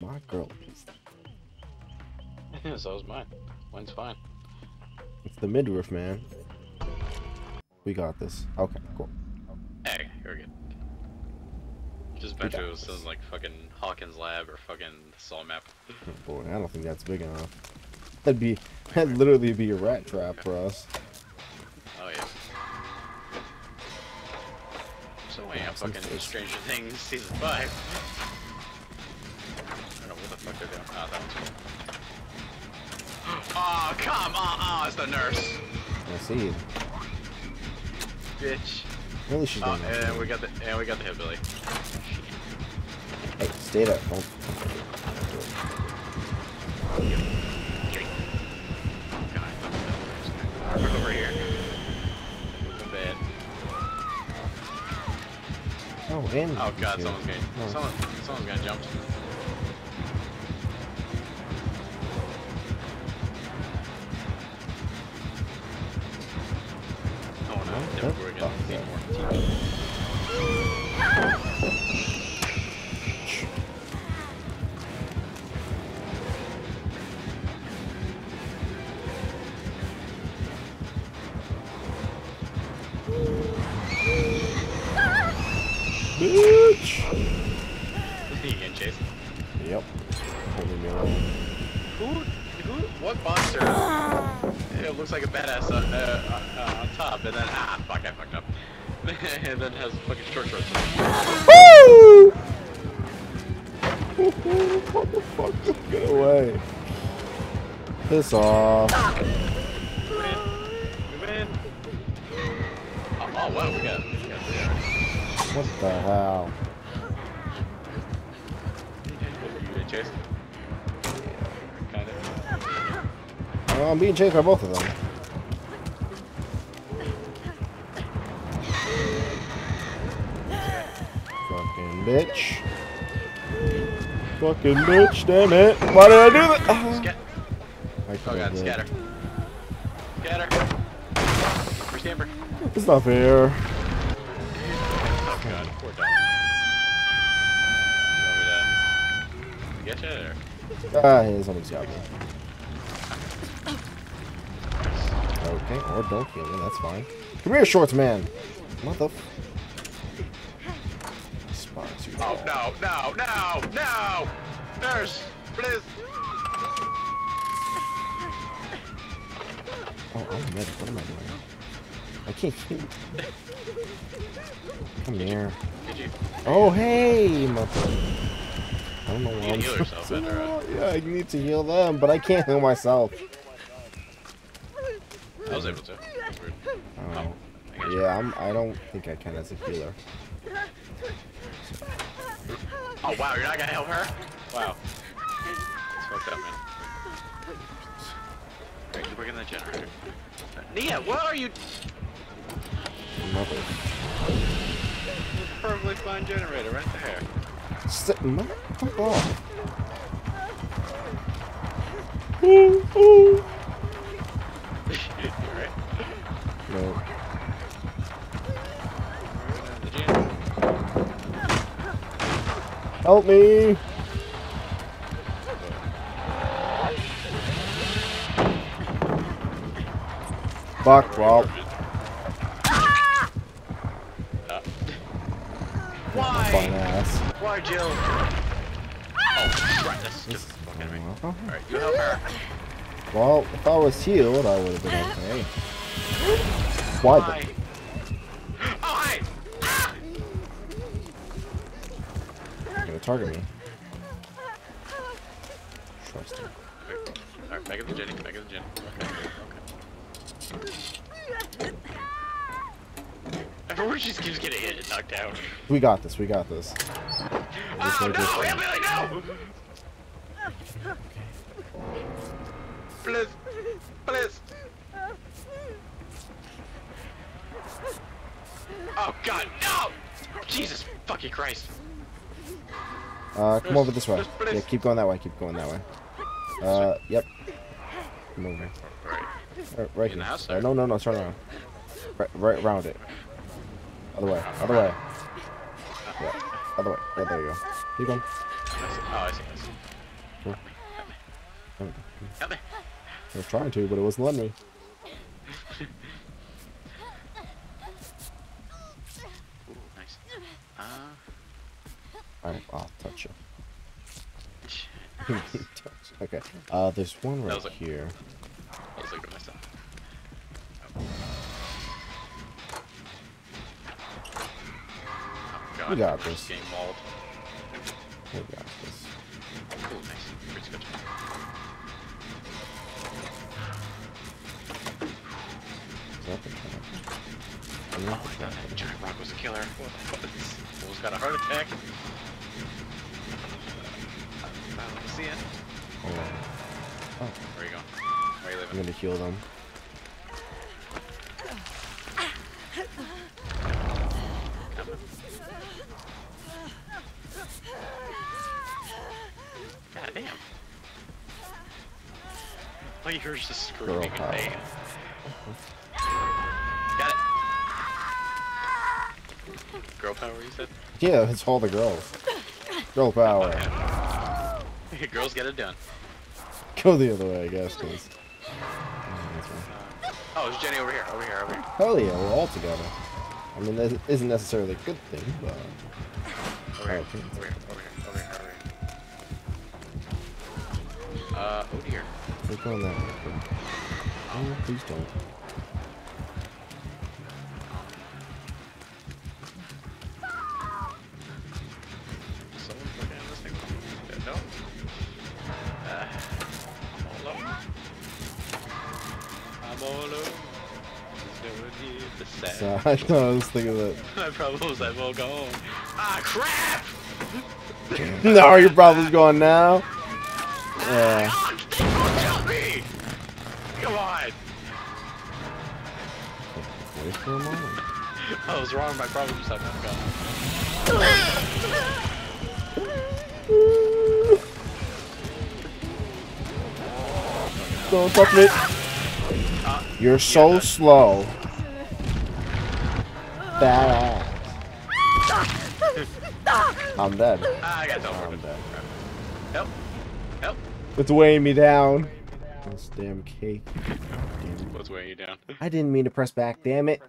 My girl. is. so is mine. Mine's fine. It's the midriff, man. We got this. Okay, cool. Hey, you're good. Just bet you it was something like fucking Hawkins Lab or fucking Soul Map. Oh, boy, I don't think that's big enough. That'd be, that'd literally be a rat trap for us. Oh yeah. So wait, I'm fucking. Stranger Things season five. They're doing. Oh, one's. Oh, come on! Oh, it's the nurse. I see. You. Bitch. Really should Oh, do and we got the and we got the hillbilly. Hey, stay there. Don't. God, over here. Oh, and. Oh god, someone's gonna No. someone someone's gonna jump. Already. What the hell? Well, I'm being chased by both of them. Fucking bitch. Fucking bitch, damn it. Why did I do that? Ah. It's not fair. God, poor dog. You want me to get you or? Ah, hey, somebody's got me. Okay, or don't kill me, that's fine. Come here, shorts man. Mother. f- Spots you. Oh no, no, no, no! Nurse, please. Oh, I'm medic. What am I doing? I can't heal. Come here. Oh, hey, mother. I don't know why need I'm to heal yourself better. Uh, Yeah, I need to heal them, but I can't heal myself. I was able to. That's weird. Oh. Yeah, I'm. I don't think I can as a healer. Oh wow, you're not gonna help her? Wow. It's fucked up, man. Alright, keep working the generator. Nea, what are you? Mother. Perfectly fine generator right there. Sit, mother. Fuck off. No. Help me. Fuck, well. Just fucking me. Alright, you help her. Well, if I was healed, I would have been okay. Why? Why? Oh, hi! Ah! You're gonna target me. Trust him. Alright, back at the Jenny, back at the Jenny. Okay, okay. Everyone just keeps getting hit and knocked out. We got this. We got this. Oh no! Hillbilly, no! Please, please. Oh god, no! Jesus fucking Christ! Uh, come over this way. Yeah, keep going that way. Keep going that way. Uh, yep. Come over. Uh, right here. house, Uh, no, no, no. Turn around. Right, right around it. Other way. Other way. Yeah. Other way. Yeah, there you go. Keep going. Oh, I see, I see. Help me. Help me. I was trying to, but it wasn't letting me. Ooh, nice. Uh, Alright, I'll touch you. okay. Uh, there's one right was here. I was looking at myself. Oh, God. We got this. Mauled. We got this. Ooh, nice. Pretty good. Is that the trap? I'm not Oh, trap. that giant rock was a killer. Almost got a heart attack. See it. Hold on. Oh, Where you going? Where you I'm gonna heal them. God damn. Oh, you're just screaming in power. pain. Got it. Girl power, you said? Yeah, it's all the girls. Girl power. Girls get it done. Go the other way, I guess. Uh, oh, it's Jenny over here, over here, over here. Hell yeah, we're all together. I mean, that isn't necessarily a good thing, but. Over here, over here, over here, over here, over here. Uh, oh dear. We're going that way. Oh, please don't. I know, I was thinking that. My problems I've all gone. Ah, crap! no, your problem's gone now. Yeah. Ah, they won't help me! Come on! Wait for a moment. I was wrong. My problems have not gone. Don't touch me. Uh, You're so slow. Badass. I'm dead. I got I'm dead. Help! Help! It's weighing me down. This damn cake. Damn. What's weighing you down? I didn't mean to press back, damn it.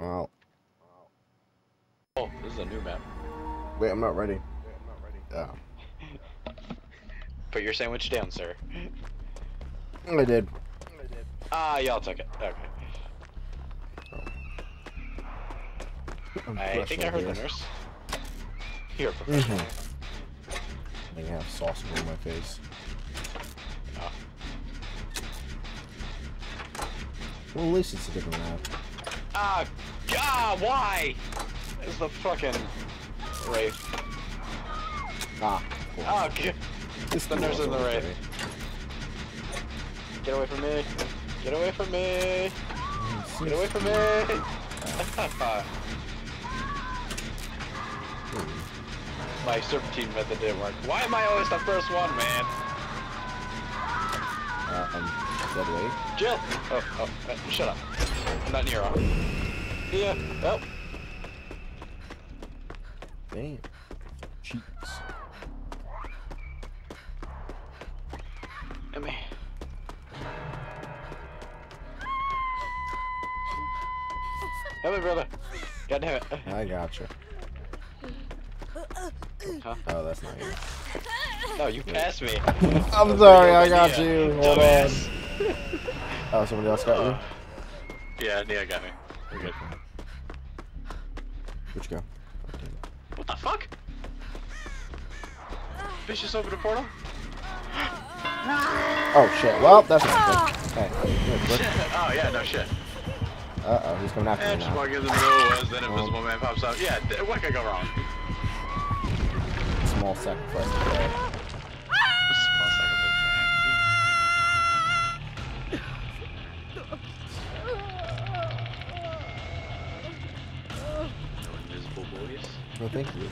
Oh, Oh, this is a new map. wait, I'm not ready. Yeah, Put your sandwich down, sir. I did. I did. Ah, y'all took it. Okay. I think I heard the nurse. A professional. Mhm. I think I have sauce on my face. Oh. Well, at least it's a different map. Ah, God, why? It's the fucking Wraith. Ah, cool. Oh, God. It's the nurse in the right. Get away from me. Get away from me. Get away from me. My serpentine method didn't work. Why am I always the first one, man? Um, dead weight. Jill! Oh, oh, uh, shut up. I'm not near her. Yeah, oh. Damn. Cheeks. Let me. Help me, brother. God damn it. I gotcha. Huh? Oh, that's not you. No, you passed me. I'm sorry, I got Yeah, you. Hold on. Oh, somebody else got you? Yeah, Nea got me. We're good. Where'd you go? What the fuck? Bitch just opened a portal? Oh shit. Well, that's not good. Hey, good, good. Oh, yeah, no shit. Uh oh, he's coming after And me just now. walk in the middle of the woods, then Invisible Man pops up. Yeah, what could go wrong? Small sacrifice. today. Small sacrifice. No invisible boys. Well, thank you.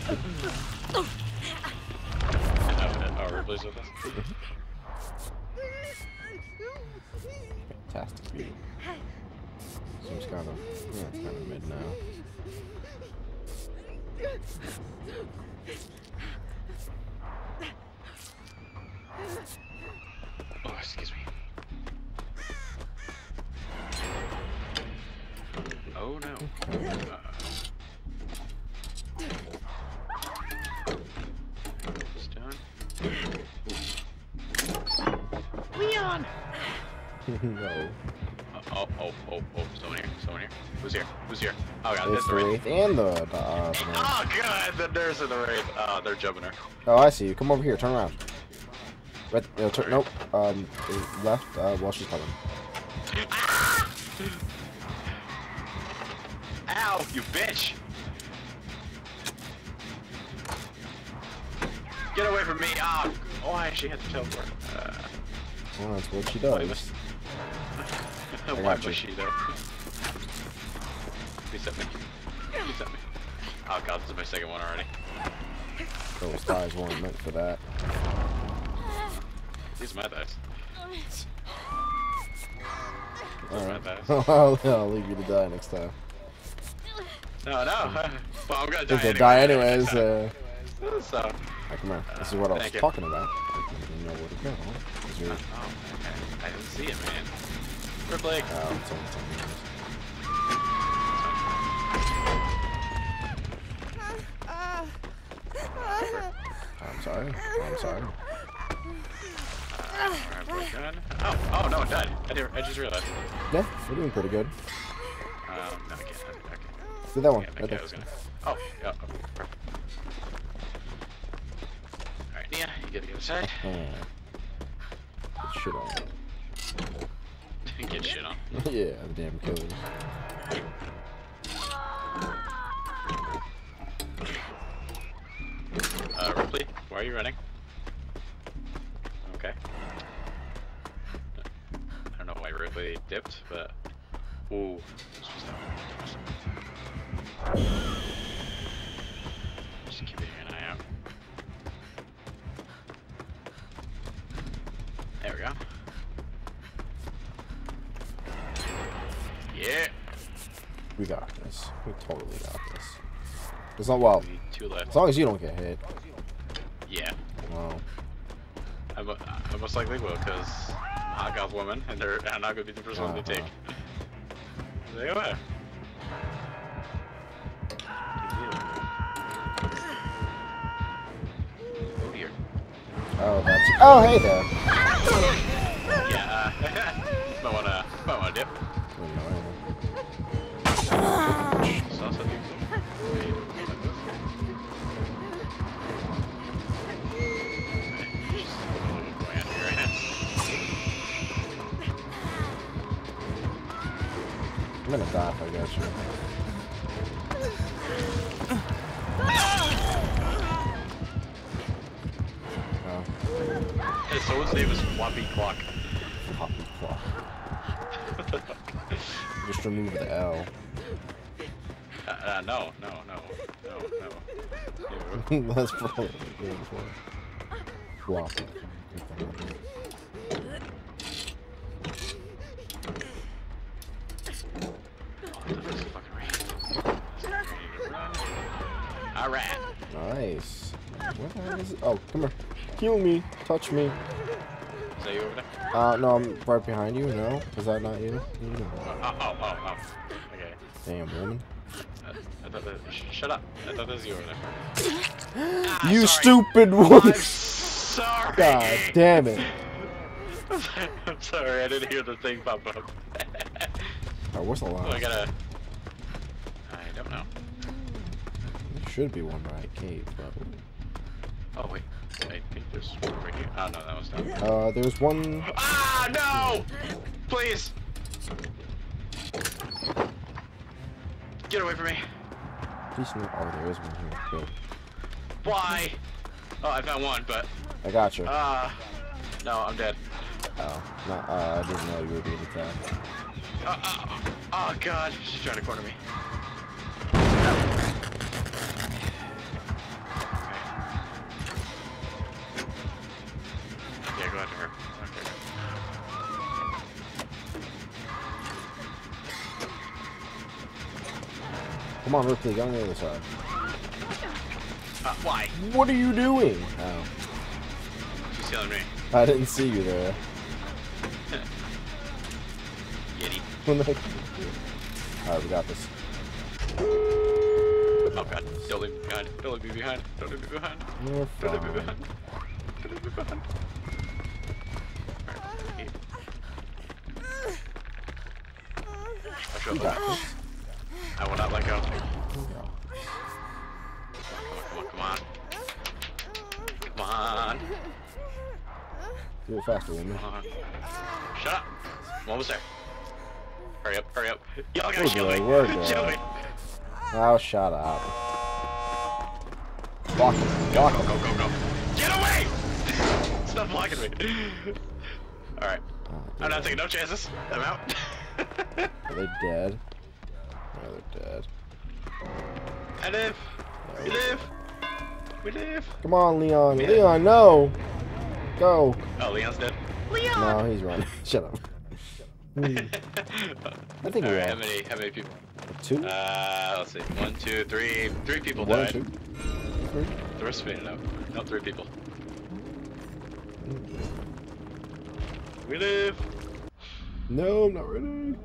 Oh, Ripley's with us. Fantastic. Seems kind of, yeah, it's kind of mid now. They're jumping her. Oh, I see you. Come over here. Turn around. Right, uh, turn, nope. Um, left. Uh, while she's coming. Ow, you bitch! Get away from me! Ah, why she had to teleport? Uh, Well, that's what she does. was- why was she though? Please help me. Please help me. Oh god, this is my second one already. Those thighs weren't meant for that. These are my thighs. Alright. I'll, I'll leave you to die next time. No, no. Well, I'm gonna die anyway. die anyways, uh... So. Alright, come here. This is what I was Thank you. talking about. You know where to go. Oh, okay. I didn't see it, man. Ripley. Oh, sorry. I'm sorry. Alright, good. Oh, oh no, it died. I, did, I just realized. Yeah, we're doing pretty good. Um, no, I can't. Okay. Do that one. Yeah, Right okay, was gonna. Oh, yeah. Perfect. Alright, Nea, you gotta get inside. Good shit on. Get shit on. yeah, the damn killers. Are you running? Okay. I don't know why Ripley dipped, but. Ooh. this was that one. Just keeping an eye out. There we go. Yeah. We got this. We totally got this. It's not well. We need two left. As long as you don't get hit. Yeah. Well, I, mo- I most likely will, because I'm a hot goth woman, and they're I'm not gonna be the first one to Uh-huh. take. They go there. Oh dear. oh, that's. Oh, hey there. Yeah. Uh, might wanna might wanna dip. Gonna die if I get you. Oh, Hey, someone's name is Floppy Clock. poppy clock. Just remove the L. Uh, uh, no, no, no, no, no. That's probably going for. Floppy. Alright. Nice. Where the hell is it? Oh, come here. Kill me. Touch me. Is that you over there? Uh, no, I'm right behind you. No? Is that not you? You know. Oh, oh, oh, oh. Okay. Damn, woman. Uh, I thought that. Sh shut up. I thought that was you over there. Ah, you sorry. stupid woman! I'm sorry. God damn it. I'm sorry. I didn't hear the thing pop up. Oh, where's the oh, I gotta. I don't know. There should be one right cave, probably. Oh wait. There's one right here. Oh no, that was done. Uh, there's one. Ah no! Please. Get away from me. Please no. Oh, there is one here. Good. Why? Oh, I found one, but I got you. ah, no, I'm dead. Oh, no, uh, I didn't know you were being attacked. Oh, oh, oh god, she's trying to corner me. Come on, Earthly, get on the other side. Uh, why? What are you doing? Oh. He's killing me. I didn't see you there. Yeti. Alright, we got this. Oh god, don't leave me behind. Don't leave me behind. Don't leave me behind. You're don't leave me behind. Don't leave me behind. Right. I got this. Do it faster, woman. on, come. Shut up. I'm almost there. Hurry up, hurry up. Y'all gotta shield me. we're good. Oh, shut up. Block him. Block Go, him. go, go, go. Get away! Stop blocking me. Alright. Oh, I'm not taking no chances. I'm out. Are they dead? No, they're dead. I live. We live. We live. Come on, Leon. Leon, no! Go. Oh, Leon's dead. Leon. No, he's running. Shut up. Hmm. I think we Alright, are. how many, how many people? Two? Uh, let's see. One, two, three. Three people One, died. two, three. The rest of me, no. No, three people. We live. No, I'm not ready.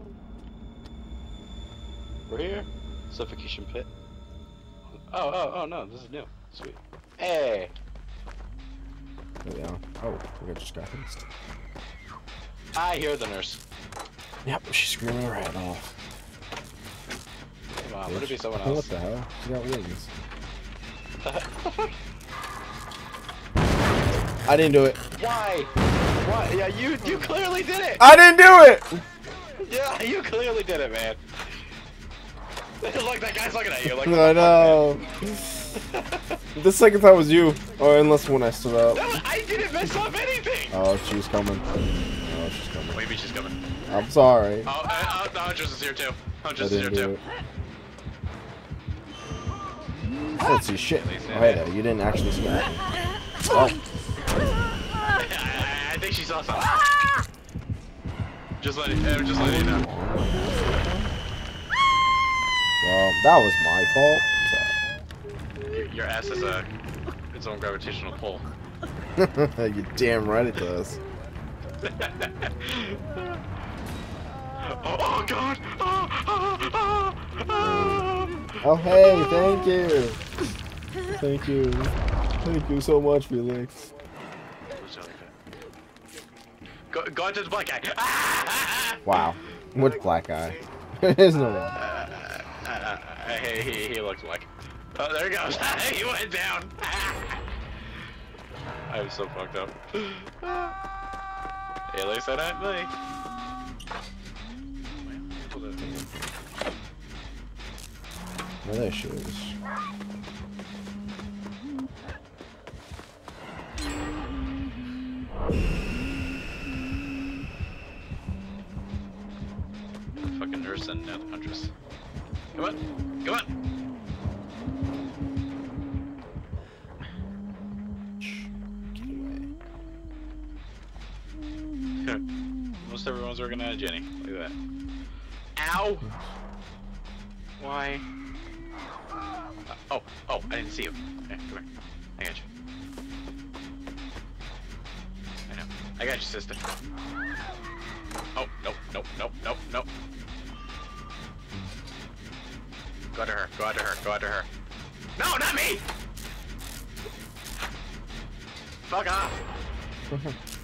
We're here. Suffocation pit. Oh, oh, oh, no, this is new. Sweet. Hey! There we. Oh, we got just got hit. I hear the nurse. Yep, she's screaming her head off. Come on, would it be someone else? What the hell? She got wings. I didn't do it. Why? Why? Yeah, you you clearly did it. I didn't do it! Yeah, you clearly did it, man. Look, that guy's looking at you like. I know. The second time was you. Or unless when I stood up. That was- I didn't mess up anything. Oh, she's coming. Oh, she's coming. What do you mean she's coming? I'm sorry. Oh, uh, uh, the Huntress is here too. I Huntress is here too. it. I didn't see shit. Oh, hey there, you didn't actually smack me. Oh, I, I, I think she saw something. Just let it. Uh, just let it know. well, that was my fault. Your, ass is a its own gravitational pull. You damn right it does. oh, God! Oh, oh, oh, oh. Oh, hey, thank you. Thank you. Thank you so much, Felix. Go, go into the black guy. Ah! Wow. Which black guy? There's no one. Uh, uh, uh, he, he, he looks like. Oh, there he goes. he went down. I'm so fucked up. hey, At least that ain't me. Well, there she is. Fucking nurse and now the huntress. Come on, come on. Working on a Jenny. Look at that. Ow! Why? Uh, oh, oh, I didn't see you. Okay, come here. I got you. I know. I got you, sister. Oh, nope, nope, nope, nope, nope. Go to her, go to her, go to her. No, not me! Fuck off!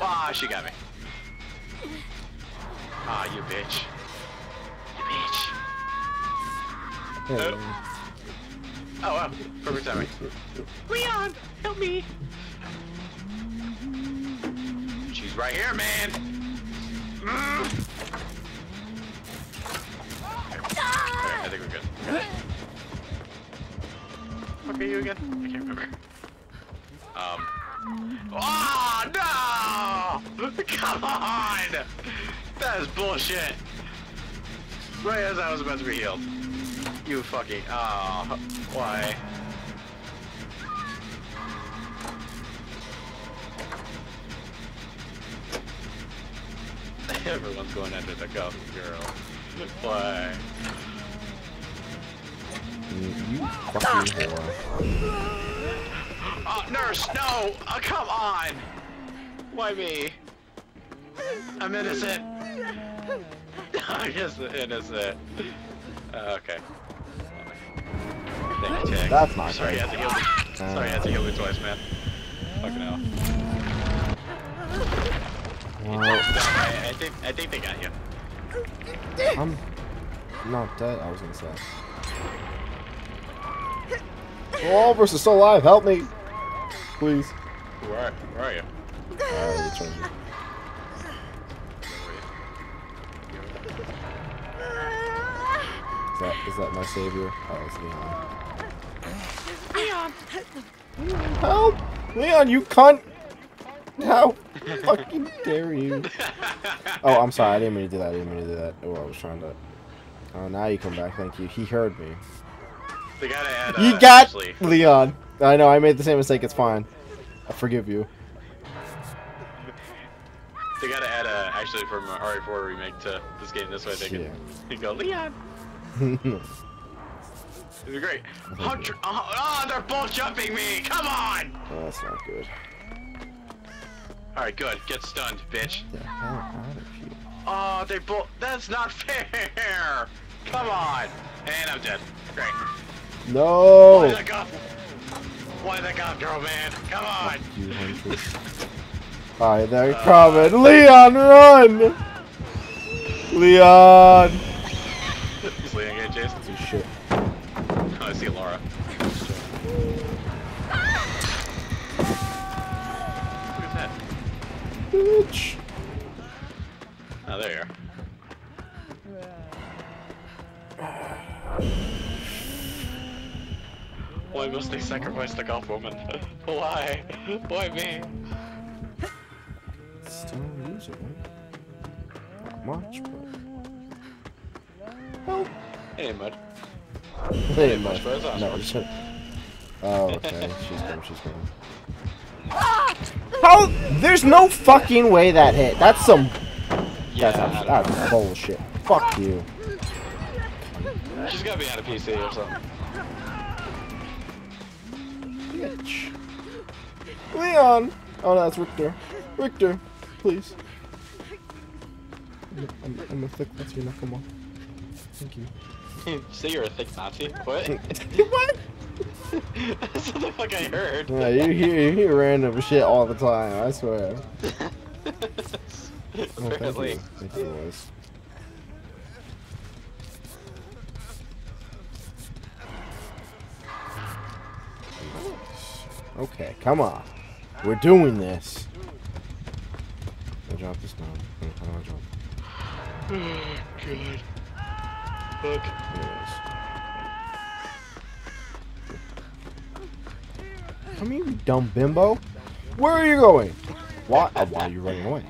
Ah, she got me. Ah, you bitch. You bitch. Hey, Oh, wow. Perfect timing. Leon, help me. She's right here, man. Mm. Okay, I think we're good. Okay. Fuck are you again? I can't remember. Um. Oh no! Come on! That is bullshit. Right as I was about to be healed. You fucking. Oh, why? Everyone's going after the girl. Why? you fucking whore. Oh, nurse, no! Oh, come on! Why me? I'm innocent. I'm just innocent. Uh, okay. Thank you, Tag. That's not Sorry, good. I had to heal me. Sorry, I had to heal me twice, man. Fucking hell. Well, I, I think I think they got you. I'm not dead. I was gonna say. Oh, versus still alive. Help me, please. Where are, where are you? You turned me. Is that is that my savior? Oh, it's Leon. Leon! Help! Leon, you cunt! How fucking dare you? Oh, I'm sorry. I didn't mean to do that. I didn't mean to do that. Oh, I was trying to. Oh, now you come back. Thank you. He heard me. They gotta add. Uh, You got Ashley. Leon. I know. I made the same mistake. It's fine. I forgive you. They gotta add uh, Ashley from uh, RE4 remake to this game. This way they can Yeah. you go Leon. It'd be great. Hunter. Oh, oh, they're both jumping me. Come on. Oh, that's not good. All right, good. Get stunned, bitch. Get the hell out of here. Oh, they both. That's not fair. Come on. And I'm dead. Great. No! Why the gun? Why the gun, girl, man? Come on. Alright, they're coming. Leon, run! Leon! Is Leon getting chased? Oh, shit. Oh, I see Laura. Who's that? Bitch. Oh, there you are. Why must they sacrifice the golf woman? Why? Why me? Still usable. Not much, but. Help! Hey, Mud. Hey, much for No, offer. just. Oh, okay. She's going, she's going. How? There's no fucking way that hit. That's some. Yeah, That's, I that's bullshit. Fuck you. She's gotta be on a PC or something. Bitch. Leon! Oh, no, that's Richter. Richter, please. I'm, I'm, I'm a thick, that's your knuckle mom. Thank you. Say you're a thick Nazi? What? what? That's what the fuck I heard. Yeah, you hear, you hear random shit all the time, I swear. Oh, Apparently. you. Thank. Okay, come on. We're doing this. I drop this down. How do I drop? Good. Fuck. Anyways. Come here, you dumb bimbo. Where are you going? Why? uh, why are you running away?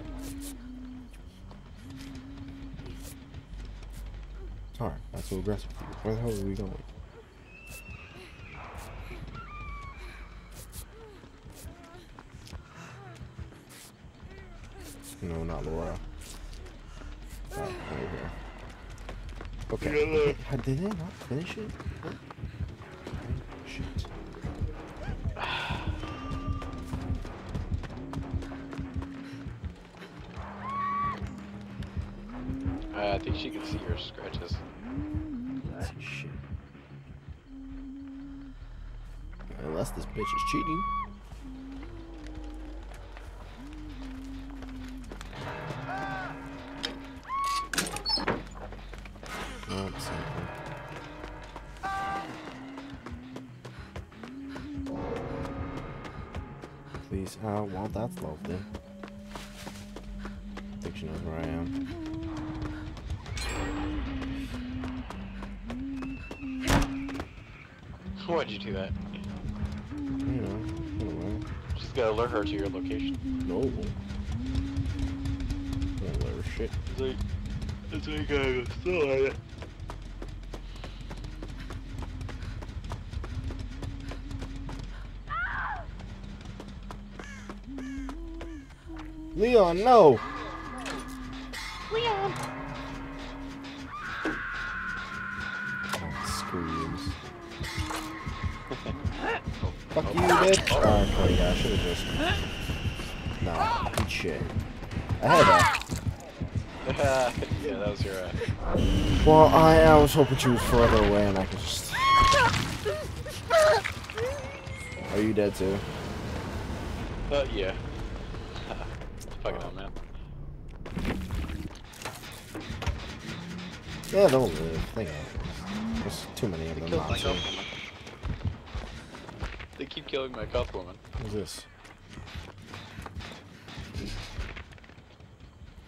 Sorry, that's so aggressive. Where the hell are we going? No, not Laura. Oh, over here. Okay. Yellow. Did they not finish it? Shit. Uh, I think she can see your scratches. Shit. Unless this bitch is cheating. That's lovely. I think she knows where I am. Why'd you do that? You know, anyway. Just gotta alert her to your location. No. Don't shit. It's like, it's like I was still at it. Leon, no! Leon! Oh, screams. Fuck you, bitch! Oh, okay, yeah, I should've just... Nah, good shit. I had that. yeah, that was your. Uh, Well, I, I was hoping she was further away and I could just... Are you dead too? uh yeah. Fucking hell, man. Yeah, they'll live. They got There's too many of They them killed my not cup to. woman. They keep killing my cup woman. What's this?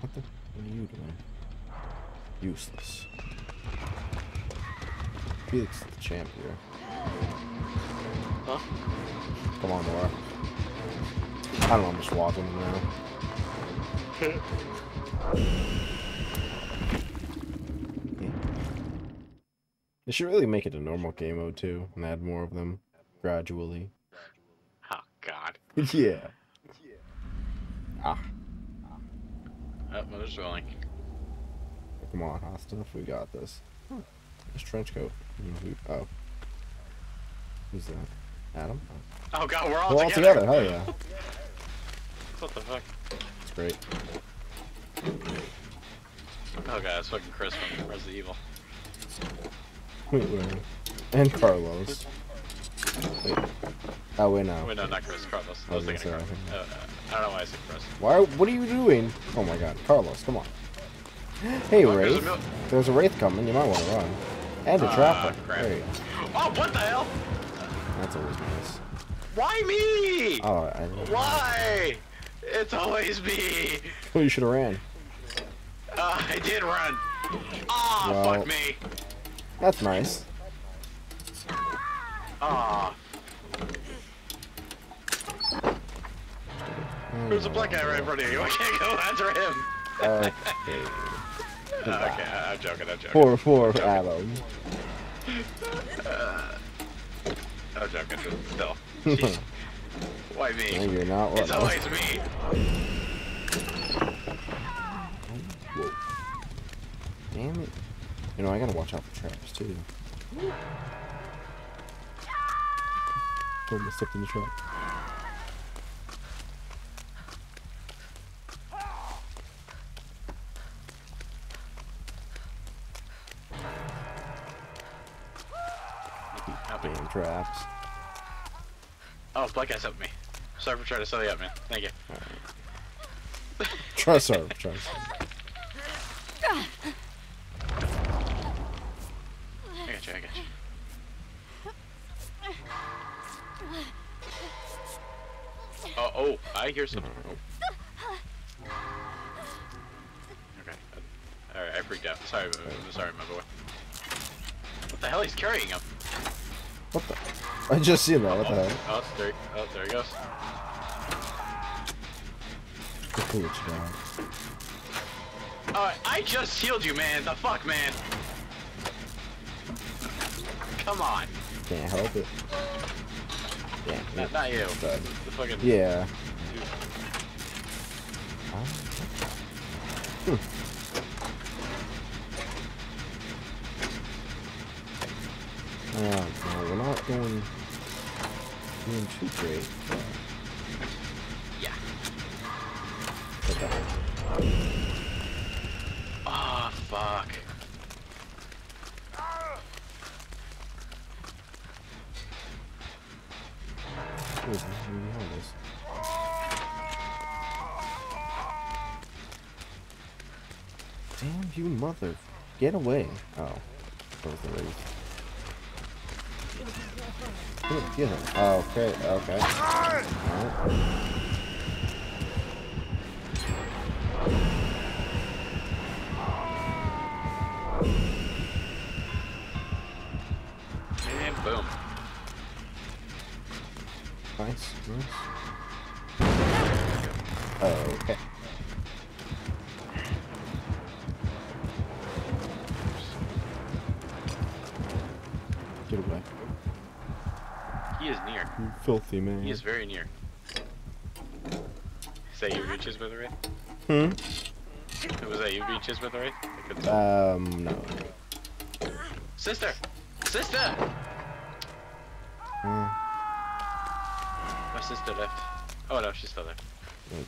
What the? What are you doing? Useless. Felix is the champ here. Huh? Come on, Laura. I don't know, I'm just walking now. They should really make it a normal game mode too, and add more of them gradually. Oh God. yeah. Ah, Oh, mother's rolling. come on, hot stuff. We got this. This trench coat. Mm, Oh. Who's that? Adam? Oh God, we're all We're all together. together. Hell yeah. What the fuck? It's great. Oh God, it's fucking Chris from Resident Evil. Wait, where? And Carlos. Wait. Oh, wait, no. Wait, no, not Chris. Carlos. I I was was thinking gonna of say, Carlos. Uh, uh, I don't know why I said Chris. Why? What are you doing? Oh my god. Carlos, come on. Hey, Oh, there's a Wraith. mil- There's a Wraith coming. You might want to run. And a Ah, trapper. There you go. Oh, what the hell? That's always nice. Why me? Oh, I, Why? It's always me. well, you should have ran. Uh, I did run. Ah, Well- fuck me. That's nice. Ah, there's a black guy right in front of you. I can't go after him. Okay. Uh, okay, I- I'm joking. I'm joking. Four, four, Adam. I'm joking. Still. Why No, you're not. It's What? always me. Whoa. Damn it. You know, I gotta watch out for traps, too. Almost stepped in the trap. Me. Damn traps. Oh, black guy's helping me. Sorry for trying to sell you up, man. Thank you. Try serve, try serve. I got you. I got you. Oh, oh, I hear something. Oh. Okay. Alright, I freaked out. Sorry, I'm sorry, my boy. What the hell? He's carrying him. What the? I just seen that. What the oh, hell? Oh, there, oh, there he goes. What you got. Oh, I just healed you, man. The fuck, man. Come on. Can't help it. Damn. Not, not you. Dead. The fucking. Yeah. dude. Hmm. Oh, no, we're not going doing too great. Get away! Oh, that was the wraith. Get him. Okay, okay. Get away. He is near. You filthy man. He is very near. Is that you reaches with the wraith? Hmm? Was that you reaches with the wraith? I couldn't tell. Um, no. Sister! Sister! Uh, My sister left. Oh no, she's still there.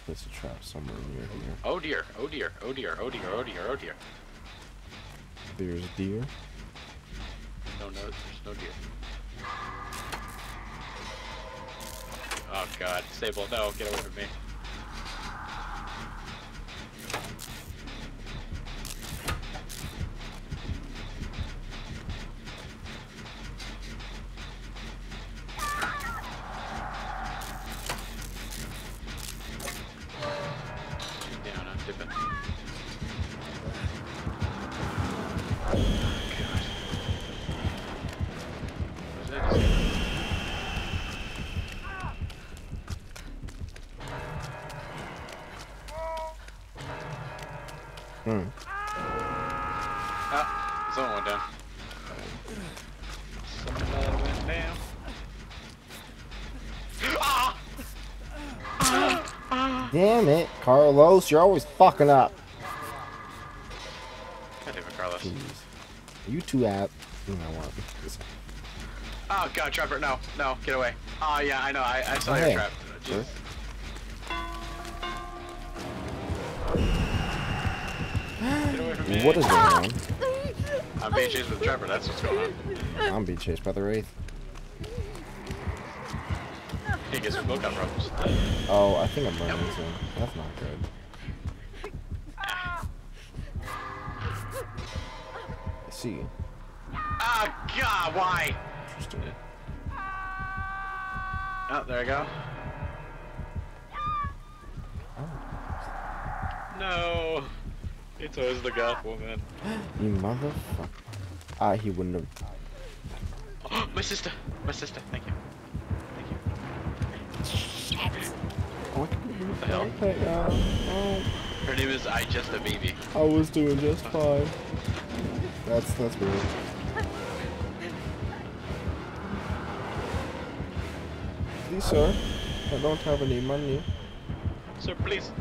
place a trap somewhere near here. Oh dear, oh dear, oh dear, oh dear, oh dear, oh dear. There's deer. No, there's no deer. Oh god, Sable, no, get away from me. Ah, someone went down. Someone went down. Ah! Damn it, Carlos, you're always fucking up. God damn it, Carlos. Jeez. You two app. You know what? Oh god, Trevor, no, no, get away. Oh yeah, I know, I, I saw Oh, your trap. Sure. What is going on? I'm being chased with Trevor, that's what's going on. I'm being chased by the Wraith. He gets some book on ropes. Oh, I think I'm burning soon. That's not good. I see. Ah, god, why? Interesting. Oh, there I go. No. It's always the goth woman. You motherfucker. Ah, he wouldn't have. Oh, my sister. My sister. Thank you. Thank you. What the hell? Oh, Her name is I Just a Baby. I was doing just fine. That's that's weird. Please, sir. I don't have any money. Sir, please.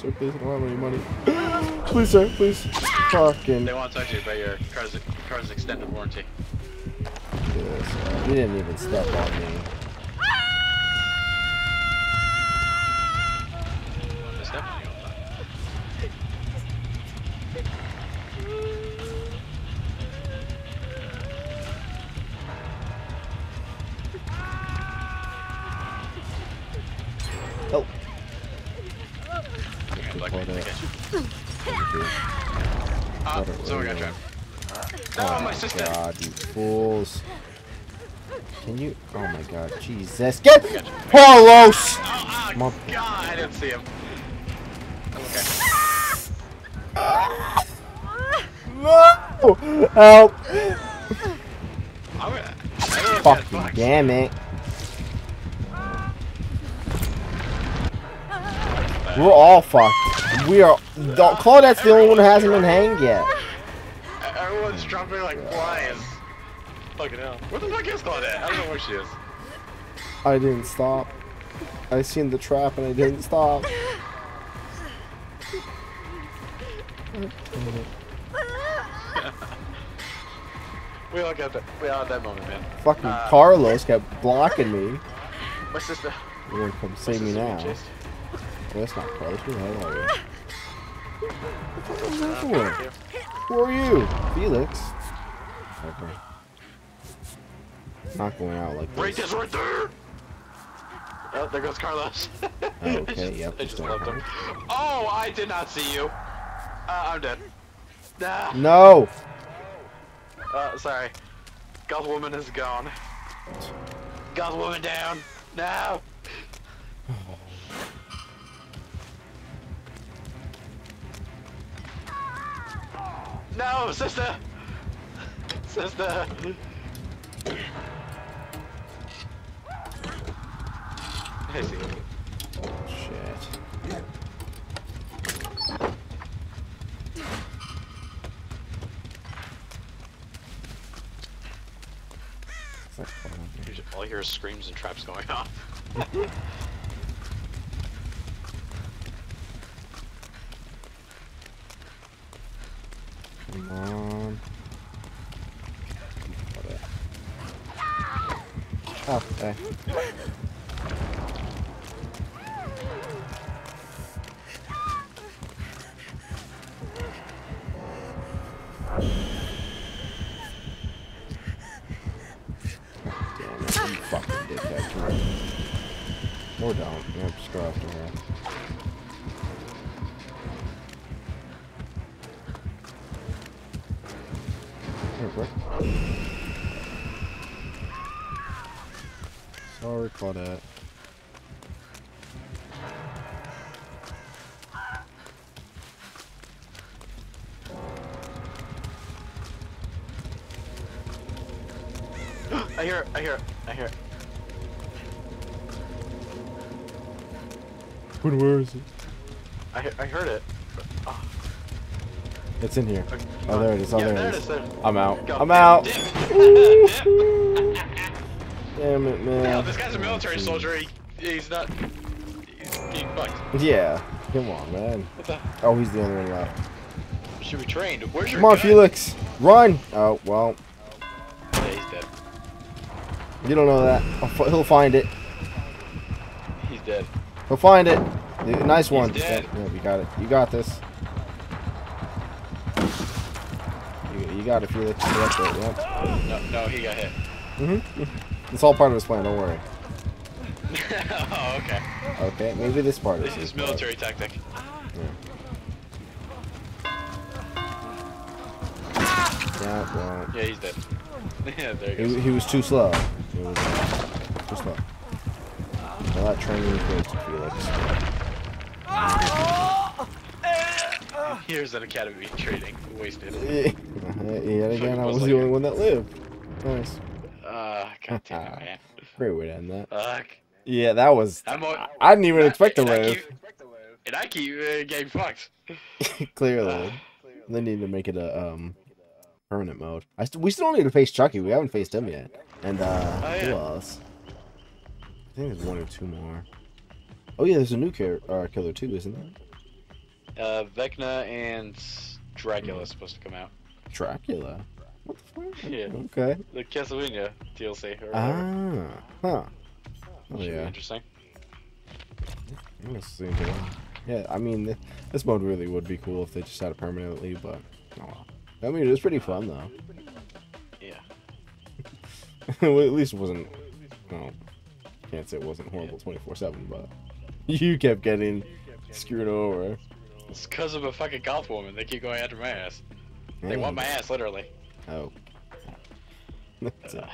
Sir, please, I don't have any money. please, sir, please. Fucking. They want to talk to you about your car's, car's extended warranty. Yes, uh, he didn't even step on me. Jesus. Get Carlos! Oh, Mom. God, I didn't see him. Okay. No! Help! I'm gonna. I don't know if Fucking damn it. We're all fucked. We are. the- Claudette's the only one who hasn't been hanged yet. Everyone's dropping like flies. Fucking hell. Where the fuck is Claudette? I don't know where she is. I didn't stop. I seen the trap and I didn't stop. We all got that. We all had that moment, man. Fucking Uh, Carlos kept blocking me. My sister. You're gonna come save me now. Well, that's not Carlos. Who the hell are you? What's that Uh, for? thank you. Who are you? Felix. Okay. Not going out like Right, this. that's right there. Oh, there goes Carlos. I okay, just, yep, I just left him. Oh, I did not see you. Uh, I'm dead. Nah. No! Uh, sorry. Goth woman is gone. Goth woman down. Now. No, sister. Sister. I see. Shit. Is that Claude? You All I hear is screams and traps going off. I hear it. I hear it. I hear it. But where is it? I, he- I heard it. Oh, It's in here. okay, Oh, there it is. Oh, yeah, there there it it is. is. I'm out. Go. I'm out. Dip. Damn it, man. Yeah, this guy's a military soldier. He, he's not. He's being fucked. Yeah. Come on, man. What the? Oh, he's the only one left. Should be trained. Where's your Come on, gun? Felix. Run. Oh, well. Yeah, he's. You don't know that. He'll find it. He's dead. He'll find it. Yeah, Nice one. dead. Yeah, you got it. You got this. You, you got it, Felix. You got it. Yep. No, no, he got hit. hmm It's all part of his plan. Don't worry. oh, okay. Okay, maybe this part This is is his part. military tactic. Yeah, well, Yeah, he's dead. yeah, there he goes. he, he was too slow. Uh, too slow. Well, that training goes to Felix. Here's an academy training wasted. Yet again, I was the only one that lived. Nice. Ah, god damn it, man. Great way to end that. Fuck. Yeah, that was. I'm o- I didn't even expect to live. And I keep uh, getting fucked. Clearly, they need to make it a um permanent mode. I st- we still need to face Chucky. We haven't faced him yet. And uh, Oh, who yeah. else? I think there's one or two more. Oh yeah, there's a new uh, killer too, isn't there? Uh, Vecna and Dracula is supposed to come out. Dracula. What the fuck? Yeah. Okay. The Castlevania DLC. Or. Ah. Huh. Oh yeah. interesting. I'm gonna see Yeah, I mean, this mode really would be cool if they just had it permanently, but oh well. I mean, it was pretty fun though. Yeah. well, at least it wasn't. No, can't say it wasn't horrible 24 seven, but you kept getting screwed over. It's because of a fucking goth woman. They keep going after my ass. They want my ass, literally. Oh. Uh,